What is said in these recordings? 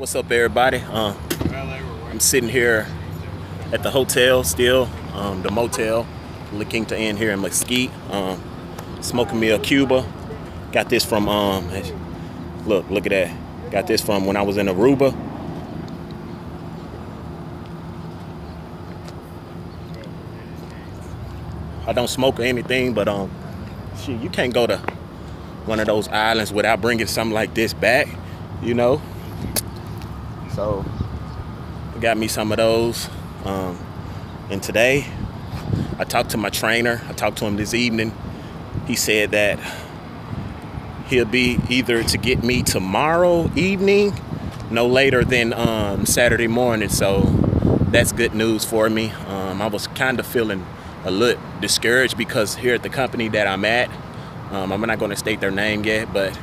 What's up, everybody? Uh, I'm sitting here at the hotel still, um, the motel, La Quinta Inn here in Mesquite, um, smoking me a Cuba. Got this from, um, look, look at that. Got this from when I was in Aruba. I don't smoke or anything, but um, you can't go to one of those islands without bringing something like this back, you know. So, got me some of those. Um, and today, I talked to my trainer. I talked to him this evening. He said that he'll be either to get me tomorrow evening, no later than um, Saturday morning. So that's good news for me. Um, I was kind of feeling a little discouraged because here at the company that I'm at, um, I'm not going to state their name yet, but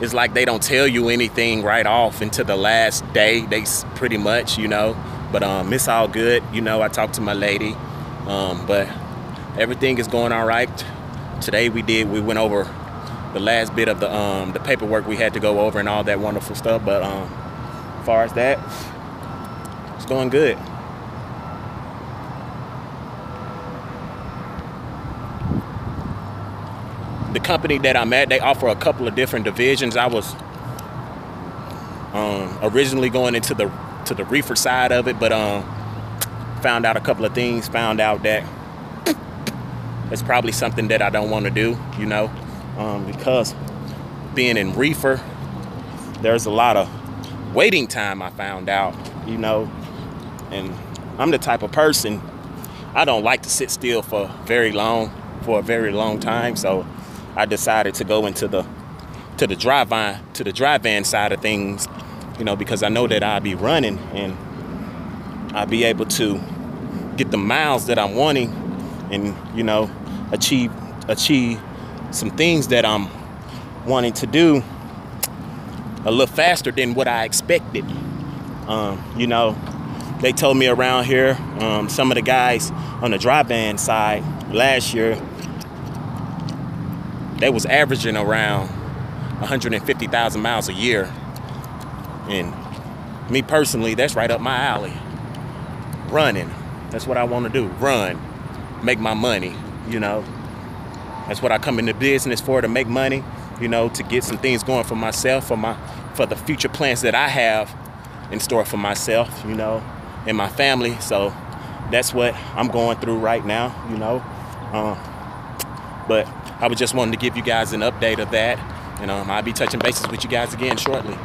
it's like they don't tell you anything right off until the last day. They pretty much, you know. But um, it's all good. You know, I talked to my lady, um, but everything is going all right. Today we did. We went over the last bit of the um, the paperwork we had to go over and all that wonderful stuff. But um, as far as that, it's going good. The company that I'm at, they offer a couple of different divisions. I was um, originally going into the to the reefer side of it, but um, found out a couple of things. Found out that it's probably something that I don't want to do, you know, um, because being in reefer, there's a lot of waiting time. I found out, you know, and I'm the type of person I don't like to sit still for very long, for a very long time. So I decided to go into the to the dry van to the drive van side of things, you know, because I know that I'll be running and I'll be able to get the miles that I'm wanting and you know achieve achieve some things that I'm wanting to do a little faster than what I expected. Um, you know, they told me around here, um, some of the guys on the dry van side last year they was averaging around 150,000 miles a year. And me personally, that's right up my alley. Running. That's what I want to do. Run. Make my money, you know. That's what I come into business for to make money, you know, to get some things going for myself, for my for the future plans that I have in store for myself, you know, and my family. So that's what I'm going through right now, you know. Uh, but I was just wanting to give you guys an update of that. And um, I'll be touching bases with you guys again shortly.